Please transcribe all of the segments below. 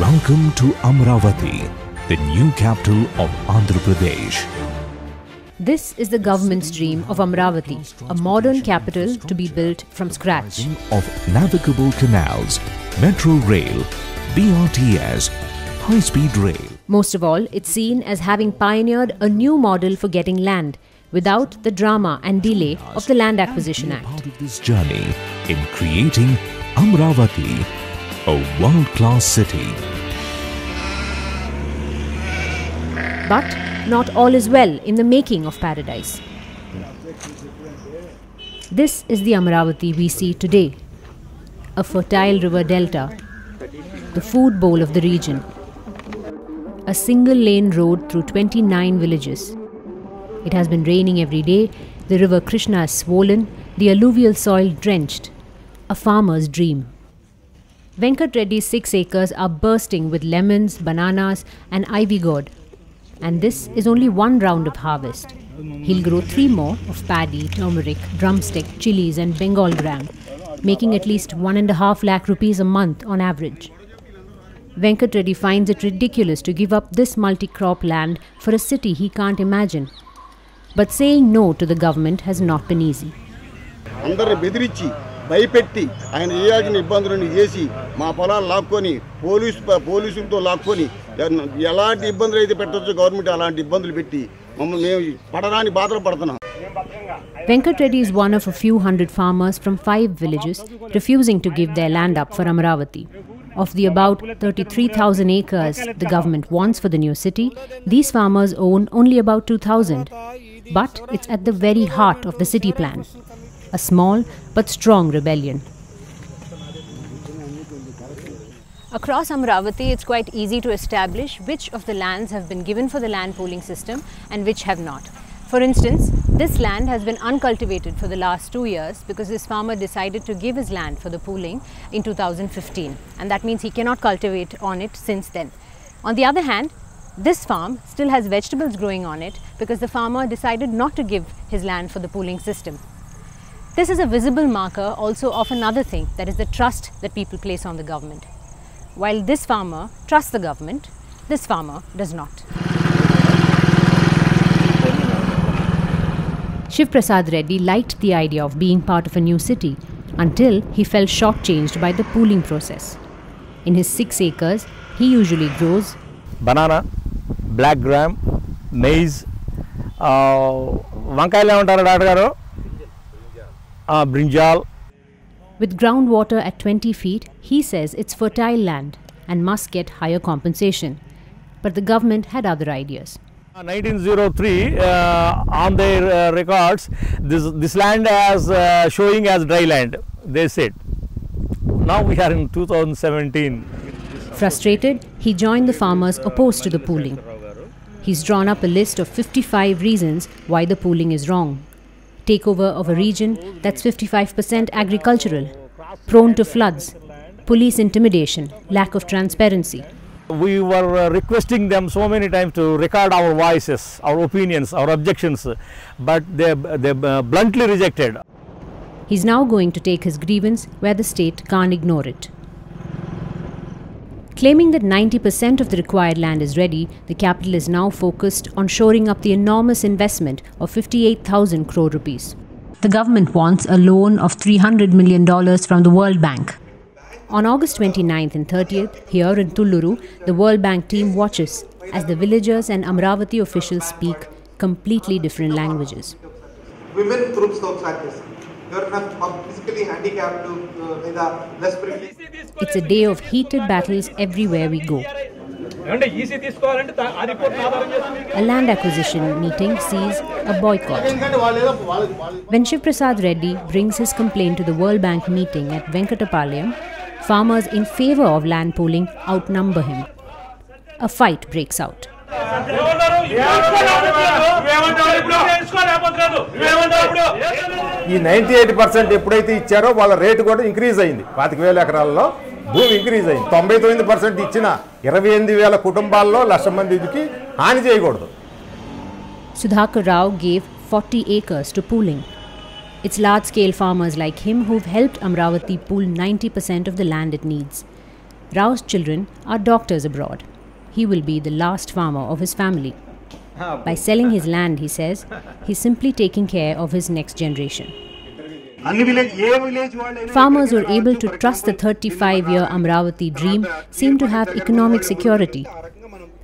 Welcome to Amaravati, the new capital of Andhra Pradesh. This is the government's dream of Amaravati, a modern capital to be built from scratch. Of navigable canals, metro rail, BRTS, high speed rail. Most of all, it's seen as having pioneered a new model for getting land without the drama and delay of the Land Acquisition Act. Part of this journey in creating Amaravati, a world class city. But not all is well in the making of paradise. This is the Amaravati we see today. A fertile river delta, the food bowl of the region. A single lane road through 29 villages. It has been raining every day, the river Krishna is swollen, the alluvial soil drenched. A farmer's dream. Venkat Reddy's six acres are bursting with lemons, bananas, and ivy gourd And this is only one round of harvest. He'll grow three more of paddy, turmeric, drumstick, chilies, and Bengal gram, making at least one and a half lakh rupees a month on average. Venkat Reddy finds it ridiculous to give up this multi crop land for a city he can't imagine. But saying no to the government has not been easy. అందరిని బెదిరించి భయపెట్టి ఆయన చేయాల్సిన ఇబ్బందులను చేసి మా Venkat Reddy is one of a few hundred farmers from five villages refusing to give their land up for Amaravati. Of the about 33,000 acres the government wants for the new city, these farmers own only about 2,000. But it's at the very heart of the city plan. A small but strong rebellion. Across Amaravati, it's quite easy to establish which of the lands have been given for the land pooling system and which have not. For instance, this land has been uncultivated for the last two years because this farmer decided to give his land for the pooling in 2015 and that means he cannot cultivate on it since then. On the other hand, this farm still has vegetables growing on it because the farmer decided not to give his land for the pooling system. This is a visible marker also of another thing that is the trust that people place on the government. While this farmer trusts the government, this farmer does not. Shiv Prasad Reddy liked the idea of being part of a new city until he felt shortchanged by the pooling process. In his six acres, he usually grows banana black gram maize వంకాయలు ఏమంటారు doctor గారు ఆ, brinjal with groundwater at 20 feet, he says it's fertile land and must get higher compensation. But the government had other ideas. 1903 uh, on their uh, records this this land as uh, showing as dry land they said now we are in 2017 Frustrated, he joined the farmers opposed to the pooling. He's drawn up a list of 55 reasons why the pooling is wrong. Takeover of a region that's 55% agricultural, prone to floods, police intimidation, lack of transparency. we were uh, requesting them so many times to record our voices our opinions our objections but they they uh, bluntly rejected He's now going to take his grievance where the state can't ignore it. Claiming that 90% of the required land is ready, the capital is now focused on shoring up the enormous investment of 58,000 crore rupees. The government wants a loan of $300 million from the World Bank. On August 29th and 30th, here in Tulluru, the World Bank team watches as the villagers and Amaravati officials speak completely different languages. women through South Sackers. It's a day of heated battles everywhere we go. A land acquisition meeting sees a boycott. When Shiv Prasad Reddy brings his complaint to the World Bank meeting at Venkatapalayam, farmers in favor of land pooling outnumber him. A fight breaks out. ఈ ninety eight percent ఎప్పుడైతే ఇచ్చారో వాళ్ళ rate కూడా increase అయింది. పాతిక వేల ఎకరాల్లో భూమి ఇంక్రీజ్ అయింది. తొంభై తొమ్మిది పర్సెంట్ ఇచ్చిన ఇరవై ఎనిమిది వేల కుటుంబాల్లో లక్ష మందికి హాని చేయకూడదు. Sudhakar Rao gave 40 acres to pooling. It's large scale farmers like him who've helped Amravati pool 90% of the land it needs. Rao's children are doctors abroad. he will be the last farmer of his family. By selling his land, he says, he's simply taking care of his next generation. Farmers were able to trust the 35 year Amaravati dream, seem to have economic security.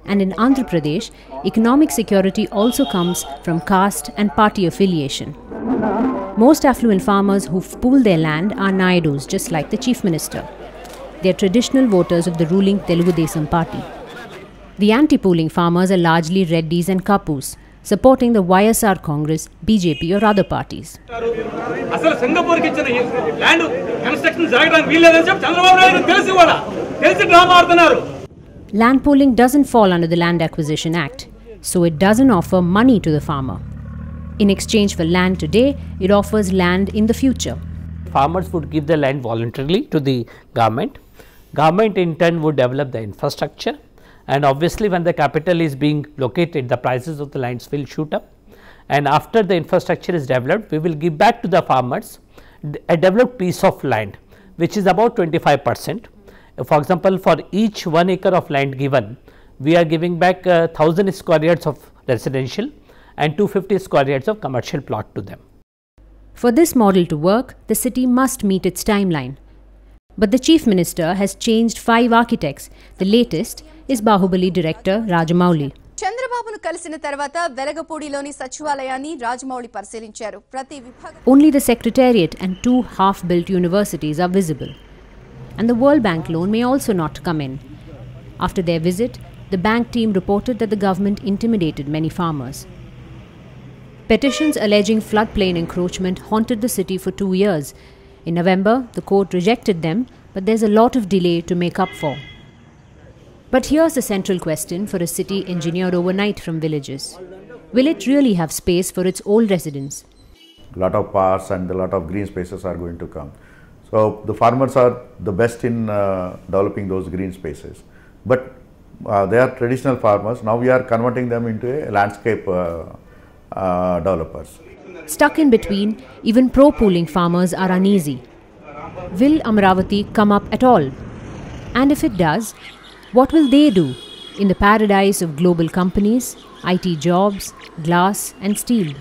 And in Andhra Pradesh, economic security also comes from caste and party affiliation. Most affluent farmers who've pooled their land are Naidu's, just like the Chief Minister. They're traditional voters of the ruling Telugu Desam party. The anti-pooling farmers are largely Reddis and Kapus, supporting the YSR Congress, BJP or other parties. Land pooling doesn't fall under the Land Acquisition Act, so it doesn't offer money to the farmer. In exchange for land today, it offers land in the future. Farmers would give the land voluntarily to the government. Government in turn would develop the infrastructure and obviously when the capital is being located the prices of the lands will shoot up and after the infrastructure is developed we will give back to the farmers a developed piece of land which is about 25 percent. For example, for each 1 acre of land given we are giving back uh, 1000 square yards of residential and 250 square yards of commercial plot to them. For this model to work, the city must meet its timeline. But the Chief Minister has changed five architects. The latest is Bahubali director Rajamouli. చంద్రబాబును కలిసిన తర్వాత వెలగపూడిలోని సచివాలయాన్ని రాజమౌళి పరిశీలించారు ప్రతి విభాగం Only the Secretariat and two half built universities are visible. And the World Bank loan may also not come in. After their visit, the bank team reported that the government intimidated many farmers. Petitions alleging floodplain encroachment haunted the city for two years. In November, the court rejected them, but there's a lot of delay to make up for. But here's the central question for a city engineered overnight from villages Will it really have space for its old residents? lot of parks and a lot of green spaces are going to come. So the farmers are the best in uh, developing those green spaces. But uh, they are traditional farmers. Now we are converting them into a landscape uh, uh, developers. Stuck in between, even pro pooling farmers are uneasy. Will Amaravati come up at all? And if it does, what will they do in the paradise of global companies, IT jobs, glass, and steel?